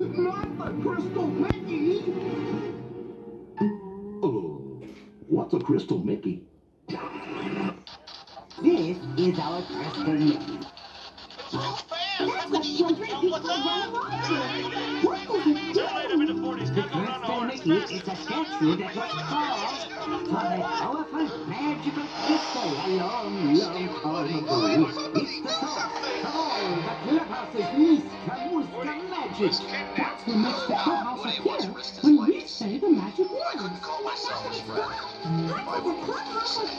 Not the Crystal Mickey! Oh, what's a Crystal Mickey? This is our Crystal Mickey. So fast! That's what you what's up? The Crystal Mickey is a statue that was carved from a powerful magical crystal a long, long time ago. It's the source of all the clubhouse's Meeska Mooska magic. That's what makes the clubhouse appear when we say the magic words. What is a clubhouse?